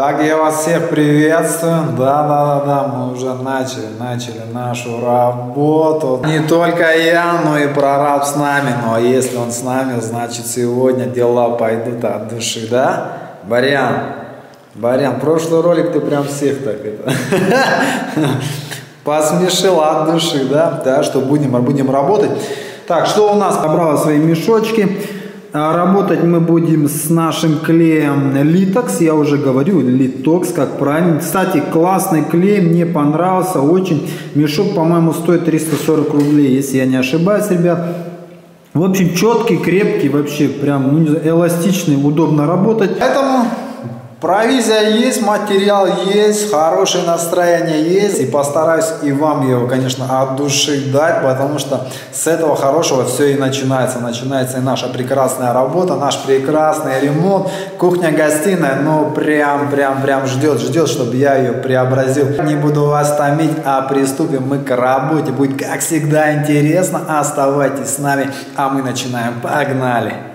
Так, я вас всех приветствую. Да, да, да, да, мы уже начали, начали нашу работу. Не только я, но и прораб с нами. Но если он с нами, значит сегодня дела пойдут от души, да? Барян, Барян, прошлый ролик ты прям всех так это посмешил от души, да? Да, что будем, будем работать. Так, что у нас? Собрала свои мешочки. А работать мы будем с нашим клеем Litox, я уже говорю, Litox, как правильно. Кстати, классный клей, мне понравился очень. Мешок, по-моему, стоит 340 рублей, если я не ошибаюсь, ребят. В общем, четкий, крепкий, вообще прям ну, эластичный, удобно работать. Поэтому Провизия есть, материал есть, хорошее настроение есть. И постараюсь и вам его, конечно, от души дать, потому что с этого хорошего все и начинается. Начинается и наша прекрасная работа, наш прекрасный ремонт. Кухня-гостиная, ну прям, прям, прям ждет, ждет, чтобы я ее преобразил. Не буду вас томить, а приступим мы к работе. Будет, как всегда, интересно. Оставайтесь с нами, а мы начинаем. Погнали!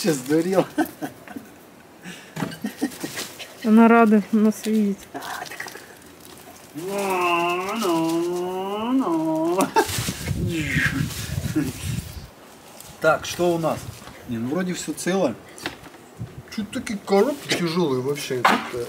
Что, сдурел? Она рада нас видеть. Так, что у нас? Не, ну вроде все целое. Чуть такие коробки тяжелые вообще. Это...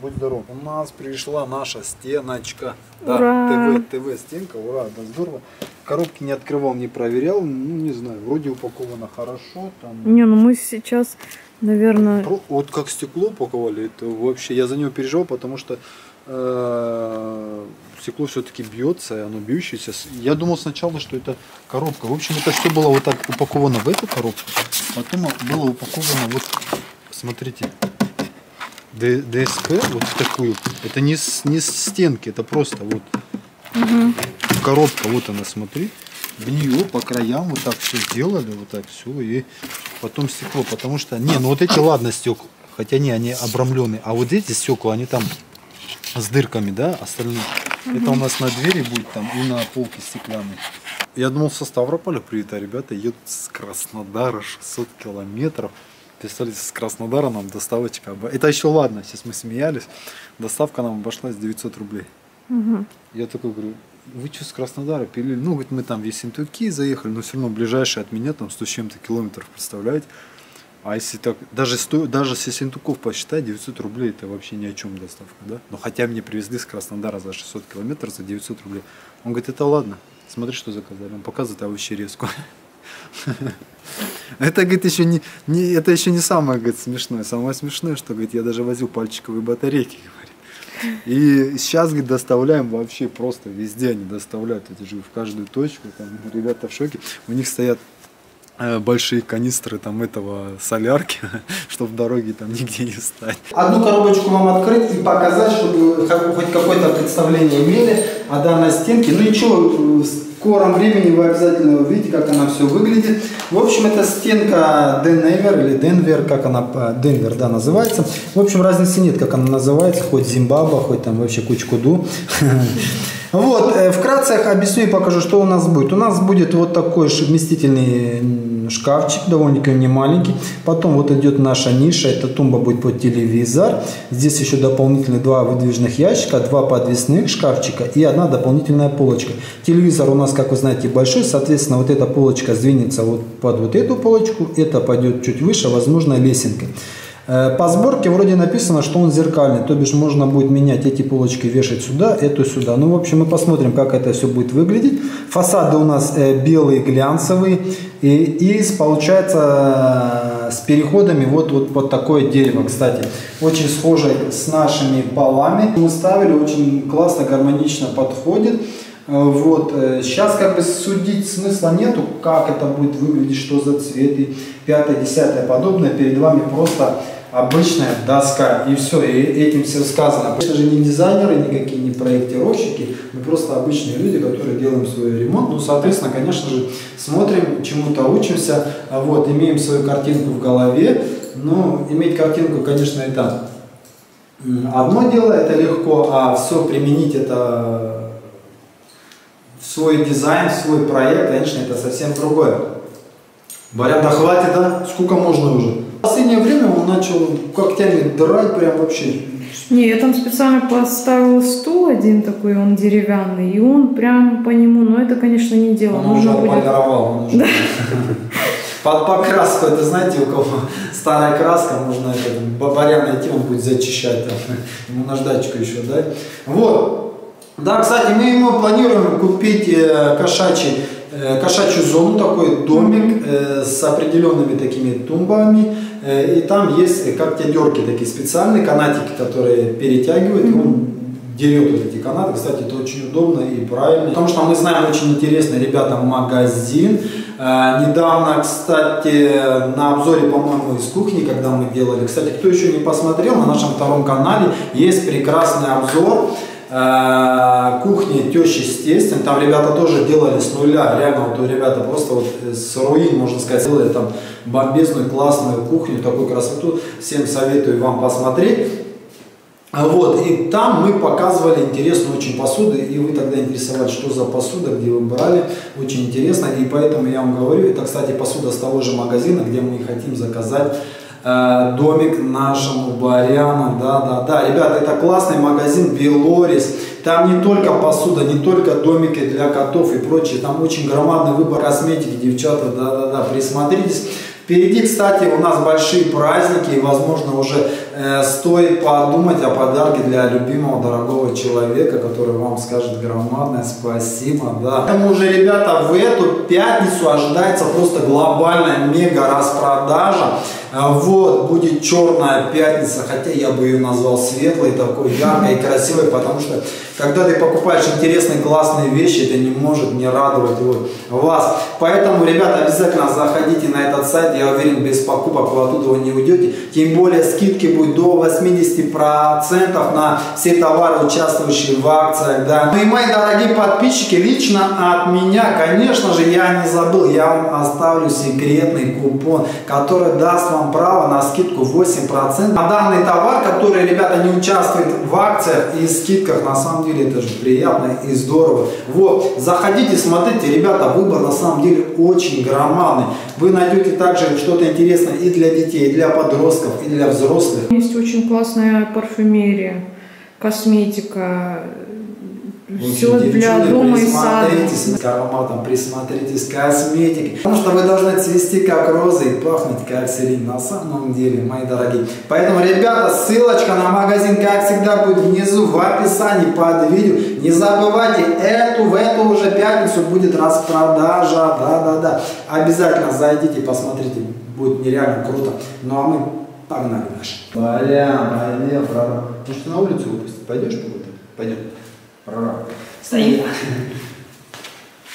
Будь здоров. У нас пришла наша стеночка. Ура! Да, ТВ, ТВ стенка, ура, да здорово. Коробки не открывал, не проверял, ну не знаю, вроде упаковано хорошо. Там... Не, ну мы сейчас, наверное... Про- Вот как стекло упаковали, это вообще, я за него переживал, потому что э, стекло все-таки бьется, оно бьющееся. Я думал сначала, что это коробка. В общем, это все было вот так упаковано в эту коробку, потом было упаковано вот, смотрите, ДСП вот в такую. Это не с, не с стенки, это просто вот коробка, вот она, смотри. В нее по краям вот так все сделали, вот так все, и потом стекло, потому что, не, ну вот эти ладно стекла, хотя не, они обрамленные, а вот эти стекла, они там с дырками, да, остальные. Это у нас на двери будет там и на полке стеклянной. Я думал со Ставрополя привет, а ребята едут с Краснодара 600 километров. Представляете, с Краснодара нам доставочка. оба- Это еще ладно, сейчас мы смеялись. Доставка нам обошлась 900 рублей. Я такой говорю, вы что с Краснодара пилили? Ну, говорит, мы там в Ессентуки заехали, но все равно ближайшие от меня там 100 с чем-то километров, представляете? А если так, даже, сто, даже с Ессентуков посчитать, 900 рублей это вообще ни о чем доставка, да? Но хотя мне привезли с Краснодара за 600 километров за 900 рублей. Он говорит, это ладно, смотри, что заказали. Он показывает овощерезку. Это, говорит, еще не, не, это еще не самое, говорит, смешное. Самое смешное, что, говорит, я даже возил пальчиковые батарейки, говорит. И сейчас, говорит, доставляем вообще просто везде они доставляют. Это же в каждую точку. Там ребята в шоке. У них стоят э, большие канистры там этого солярки, чтобы в дороге там нигде не стать. Одну коробочку вам открыть и показать, чтобы хоть какое-то представление имели о данной стенке. Ну ничего, в скором времени вы обязательно увидите, как она все выглядит. В общем, это стенка Денвер или Денвер, как она, Денвер, да, называется. В общем, разницы нет, как она называется, хоть Зимбабwe, хоть там вообще Кучкуду. Вот, э, вкратце объясню и покажу, что у нас будет. У нас будет вот такой вместительный шкафчик, довольно-таки не маленький. Потом вот идет наша ниша, эта тумба будет под телевизор. Здесь еще дополнительные два выдвижных ящика, два подвесных шкафчика и одна дополнительная полочка. Телевизор у нас, как вы знаете, большой, соответственно, вот эта полочка сдвинется вот под вот эту полочку, это пойдет чуть выше, возможно, лесенкой. Э, По сборке вроде написано, что он зеркальный, то бишь можно будет менять эти полочки, вешать сюда, эту сюда. Ну, в общем, мы посмотрим, как это все будет выглядеть. Фасады у нас э, белые, глянцевые. И, и получается с переходами вот, вот под такое дерево, кстати. Очень схоже с нашими полами. Мы ставили, очень классно, гармонично подходит. Э, Вот, сейчас как бы судить смысла нету, как это будет выглядеть, что за цветы, пятое, десятое, подобное. Перед вами просто обычная доска и все, и этим все сказано. Конечно же, не дизайнеры, никакие не проектировщики, мы просто обычные люди, которые делаем свой ремонт. Ну, соответственно, конечно же, смотрим, чему-то учимся, а вот, имеем свою картинку в голове. Ну, иметь картинку, конечно, это одно дело, это легко, а все применить это свой дизайн, свой проект, конечно, это совсем другое. Говорят, да хватит, да? Сколько можно уже? В последнее время он начал когтями драть прям вообще. Не, я там специально поставила стул один такой, он деревянный, и он прям по нему, но это, конечно, не дело. Он уже Нужно будет... отполировал. он уже- Под покраску, это знаете, у кого старая краска, можно это, бабаря найти, он будет зачищать, там, ему наждачку еще дать. Вот. Да, кстати, мы ему планируем купить э, кошачий, э, кошачью зону, такой домик э, с определенными такими тумбами. Э, и там есть как тядерки такие специальные, канатики, которые перетягивают, он дерет вот эти канаты. Кстати, это очень удобно и правильно. Потому что мы знаем очень интересный, ребята, магазин. Э, недавно, кстати, на обзоре, по-моему, из кухни, когда мы делали. Кстати, кто еще не посмотрел, на нашем втором канале есть прекрасный обзор кухни тещи Стестин. Там ребята тоже делали с нуля. Реально, вот ребята просто вот с руин, можно сказать, сделали там бомбезную, классную кухню, такую красоту. Всем советую вам посмотреть. Вот, и там мы показывали интересную очень посуду, и вы тогда интересовались, что за посуда, где вы брали, очень интересно, и поэтому я вам говорю, это, кстати, посуда с того же магазина, где мы хотим заказать э, домик нашему Баряну, да, да, да, ребята, это классный магазин Белорис, там не только посуда, не только домики для котов и прочее, там очень громадный выбор косметики, девчата, да, да, да, присмотритесь. Впереди, кстати, у нас большие праздники, и, возможно, уже э, стоит подумать о подарке для любимого, дорогого человека, который вам скажет громадное спасибо. Да. Поэтому уже, ребята, в эту пятницу ожидается просто глобальная мега распродажа. Э, вот, будет черная пятница, хотя я бы ее назвал светлой, такой яркой и красивой, потому что когда ты покупаешь интересные, классные вещи, это не может не радовать вот, вас. Поэтому, ребята, обязательно заходите на этот сайт, я уверен, без покупок вы оттуда не уйдете. Тем более скидки будут до 80% на все товары, участвующие в акциях. Да. Ну и мои дорогие подписчики, лично от меня, конечно же, я не забыл, я вам оставлю секретный купон, который даст вам право на скидку 8% на данный товар, который, ребята, не участвует в акциях и скидках, на самом деле это же приятно и здорово. Вот, заходите, смотрите, ребята, выбор на самом деле очень громадный. Вы найдете также что-то интересное и для детей, и для подростков, и для взрослых. Есть очень классная парфюмерия, косметика, все для дома и сада. Присмотритесь к ароматам, присмотритесь к косметике. Потому что вы должны цвести как розы и пахнуть как сирень на самом деле, мои дорогие. Поэтому, ребята, ссылочка на магазин, как всегда, будет внизу в описании под видео. Не забывайте, эту, в эту уже пятницу будет распродажа. Да-да-да. Обязательно зайдите, посмотрите. Будет нереально круто. Ну а мы погнали дальше. Бля, бля, правда. Может, на улицу выпустить? Пойдешь куда-то? Пойдем. Стоит.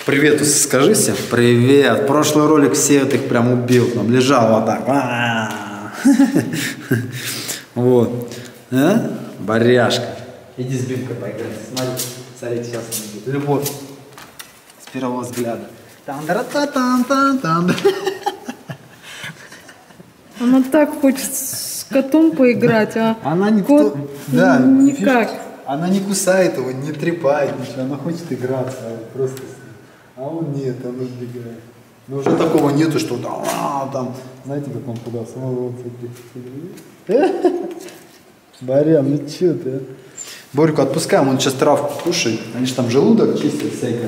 Привет, скажи всем. Привет. Прошлый ролик всех их прям убил. Там лежал вот так. Вот. А? Баряшка. Иди с бимкой поиграй. Смотри, смотри, сейчас будет. Любовь. С первого взгляда. там та там там там Она так хочет с котом поиграть, а Она не кот да, никак. Она не кусает его, не трепает ничего, она хочет играться, а просто А он нет, он убегает. Но уже такого нету, что там, там, знаете, как он куда самого. Барян, ну че ты, а? Борьку отпускаем, он сейчас травку кушает. Они же там желудок чистят всякие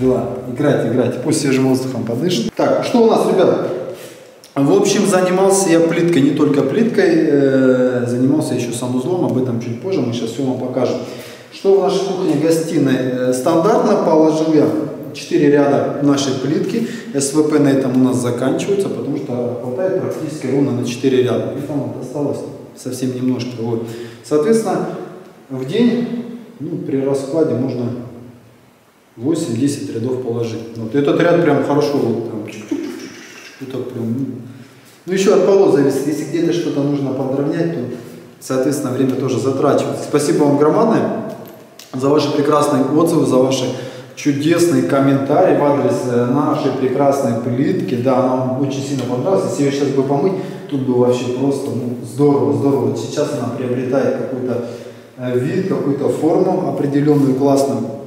дела. Играть, играть, пусть свежим воздухом подышит. Так, что у нас, ребята? В общем, занимался я плиткой, не только плиткой, э, занимался еще санузлом, об этом чуть позже, мы сейчас все вам покажем. Что в нашей кухне-гостиной? Э, стандартно положил я 4 ряда нашей плитки, СВП на этом у нас заканчивается, потому что хватает практически ровно на 4 ряда. И там осталось совсем немножко. Вот. Соответственно, в день ну, при раскладе можно 8-10 рядов положить. Вот этот ряд прям хорошо вот, там, чик -чик вот прям, ну, ну, еще от полос зависит. Если где-то что-то нужно подровнять, то, соответственно, время тоже затрачивается. Спасибо вам громадное за ваши прекрасные отзывы, за ваши чудесные комментарии в адрес э, нашей прекрасной плитки. Да, нам очень сильно понравилось. Если ее сейчас бы помыть, тут бы вообще просто ну, здорово, здорово. Сейчас она приобретает какой-то э, вид, какую-то форму определенную, классную.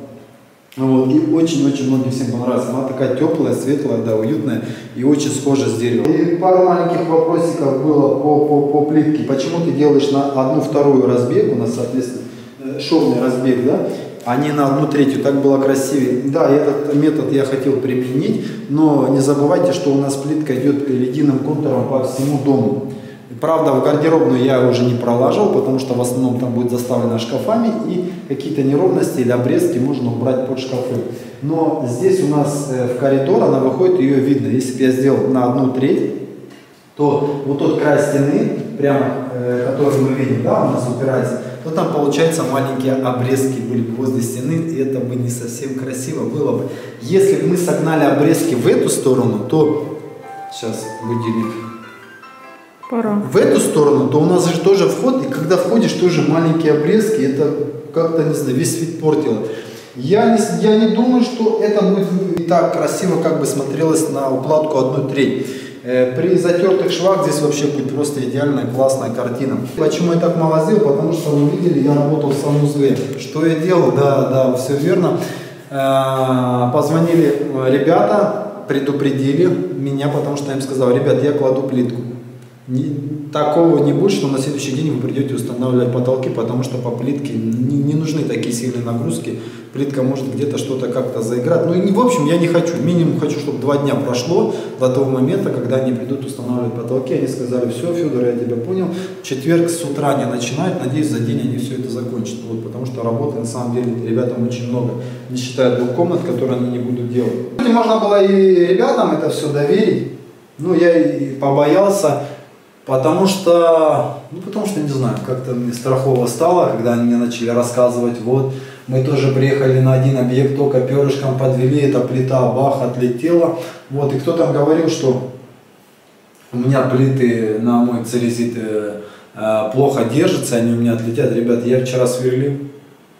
Вот, и очень-очень многим всем понравилась. Она такая теплая, светлая, да, уютная и очень схожа с деревом. И пару маленьких вопросиков было по, по, по плитке. Почему ты делаешь на одну-вторую разбег, у нас, соответственно, э, шовный разбег, да, а не на одну третью, так было красивее. Да, этот метод я хотел применить, но не забывайте, что у нас плитка идет единым контуром по всему дому. Правда, в гардеробную я уже не проложил, потому что в основном там будет заставлено шкафами и какие-то неровности или обрезки можно убрать под шкафы. Но здесь у нас э, в коридор она выходит, ее видно. Если бы я сделал на одну треть, то вот тот край стены, прямо, э, который мы видим, да, у нас упирается, то там получается маленькие обрезки были бы возле стены, и это бы не совсем красиво было бы. Если бы мы согнали обрезки в эту сторону, то сейчас будильник Пора. в эту сторону, то у нас же тоже вход, и когда входишь, тоже маленькие обрезки, это как-то, не знаю, весь вид портило. Я не, я не думаю, что это будет и так красиво, как бы смотрелось на укладку одной треть. Э, при затертых швах здесь вообще будет просто идеальная, классная картина. Почему я так мало сделал? Потому что, вы видели, я работал в санузле. Что я делал? Да, да, все верно. Э, позвонили ребята, предупредили меня, потому что я им сказал, ребят, я кладу плитку. Не, такого не будет, что на следующий день вы придете устанавливать потолки, потому что по плитке не, не нужны такие сильные нагрузки. Плитка может где-то что-то как-то заиграть. Ну и в общем я не хочу. Минимум хочу, чтобы два дня прошло до того момента, когда они придут устанавливать потолки. Они сказали, все, Федор, я тебя понял. четверг с утра не начинают. Надеюсь, за день они все это закончат. Вот, потому что работы на самом деле ребятам очень много. Не считая двух комнат, которые они не будут делать. Можно было и ребятам это все доверить. Ну, я и побоялся Потому что, ну потому что, не знаю, как-то мне страхово стало, когда они мне начали рассказывать, вот, мы тоже приехали на один объект, только перышком подвели, эта плита, бах, отлетела. Вот, и кто там говорил, что у меня плиты на мой церезит э, э, плохо держатся, они у меня отлетят. Ребят, я вчера сверлил,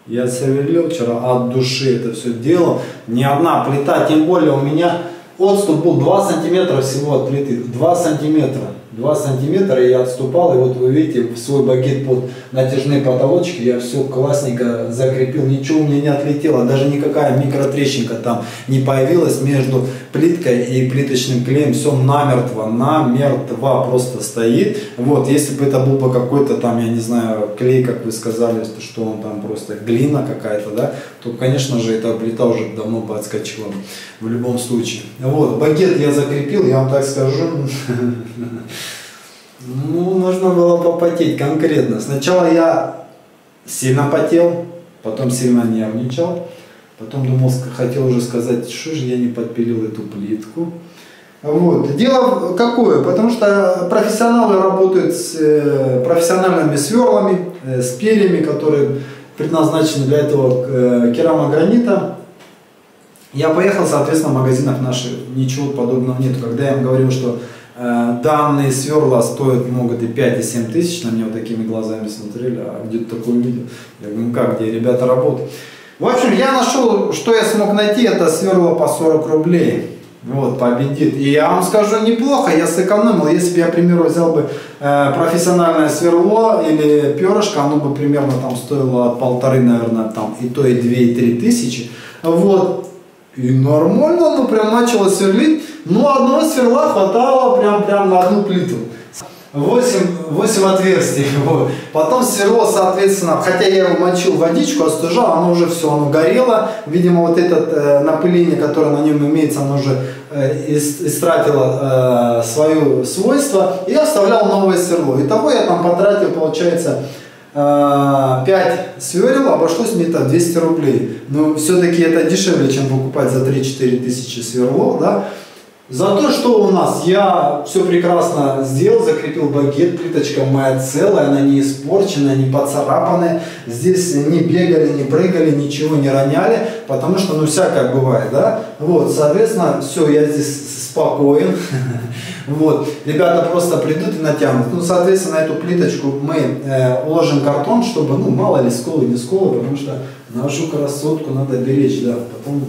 я сверлил вчера от души это все делал. Ни одна плита, тем более у меня отступ был 2 сантиметра всего от плиты, 2 сантиметра. 2 сантиметра я отступал, и вот вы видите, свой багет под натяжные потолочки я все классненько закрепил, ничего у меня не отлетело, даже никакая микротрещинка там не появилась между плиткой и плиточным клеем, все намертво, намертво просто стоит. Вот, если бы это был бы какой-то там, я не знаю, клей, как вы сказали, что он там просто глина какая-то, да, то, конечно же, эта плита уже давно бы отскочила в любом случае. Вот, багет я закрепил, я вам так скажу, Ну, нужно было попотеть конкретно. Сначала я сильно потел, потом сильно нервничал, потом думал, хотел уже сказать, что же я не подпилил эту плитку. Вот. Дело какое? Потому что профессионалы работают с э, профессиональными сверлами, э, с перьями, которые предназначены для этого э, керамогранита. Я поехал, соответственно, в магазинах наших ничего подобного нет. Когда я им говорил, что данные сверла стоят могут и 5, и 7 тысяч, на меня вот такими глазами смотрели, а где то такое видел? Я говорю, ну как, где ребята работают? В общем, я нашел, что я смог найти, это сверло по 40 рублей. Вот, победит. И я вам скажу, неплохо, я сэкономил. Если бы я, к примеру, взял бы э, профессиональное сверло или перышко, оно бы примерно там стоило полторы, наверное, там и то, и две, и три тысячи. Вот. И нормально оно прям начало сверлить. Ну, одного сверла хватало прям, прям на одну плиту. 8, 8 отверстий. Вот. Потом сверло, соответственно, хотя я его мочил водичку, остужал, оно уже все, оно горело. Видимо, вот это э, напыление, которое на нем имеется, оно уже э, истратило э, свое свойство. И оставлял новое сверло. Итого я там потратил, получается, 5 э, сверил, обошлось мне там 200 рублей. Но все-таки это дешевле, чем покупать за 3-4 тысячи сверло, да. За то, что у нас, я все прекрасно сделал, закрепил багет, плиточка моя целая, она не испорченная, не поцарапанная. Здесь не бегали, не прыгали, ничего не роняли, потому что, ну, всякое бывает, да. Вот, соответственно, все, я здесь спокоен. Вот, ребята просто придут и натянут. Ну, соответственно, эту плиточку мы э, уложим картон, чтобы, ну, мало ли сколы, не сколы, потому что нашу красотку надо беречь, да. Потом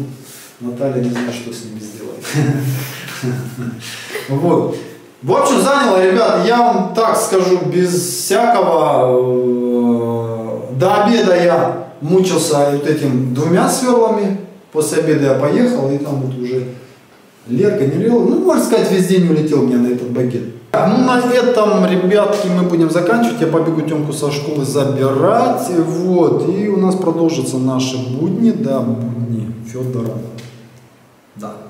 Наталья не знает, что с ними сделать. Вот. В общем, заняло, ребят, я вам так скажу, без всякого, э, до обеда я мучился вот этим двумя сверлами, после обеда я поехал, и там вот уже Лерка не лила, ну, можно сказать, весь день улетел мне на этот багет. Ну, на этом, ребятки, мы будем заканчивать. Я побегу Тёмку со школы забирать. Вот. И у нас продолжатся наши будни. Да, будни Федора.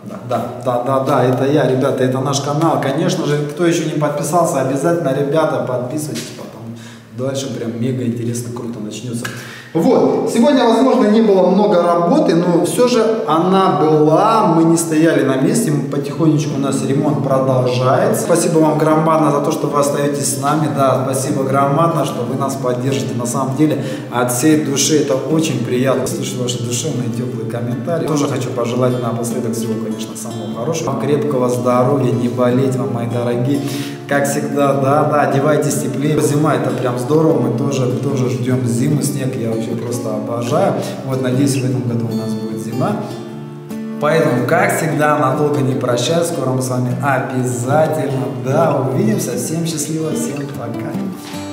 Да, да, да, да, это я, ребята, это наш канал. Конечно же, кто еще не подписался, обязательно, ребята, подписывайтесь, потом дальше прям мега интересно, круто начнется. Вот, сегодня, возможно, не было много работы, но все же она была, мы не стояли на месте, потихонечку у нас ремонт продолжается. Спасибо вам громадно за то, что вы остаетесь с нами, да, спасибо громадно, что вы нас поддержите, на самом деле, от всей души, это очень приятно слышать ваши душевные теплые комментарии. Тоже хочу пожелать напоследок всего, конечно, самого хорошего, крепкого здоровья, не болеть вам, мои дорогие. Как всегда, да, да, одевайтесь теплее. Зима это прям здорово, мы тоже, тоже ждем зиму, снег я вообще просто обожаю. Вот, надеюсь, в этом году у нас будет зима. Поэтому, как всегда, надолго не прощаюсь. Скоро мы с вами обязательно, да, увидимся. Всем счастливо, всем пока.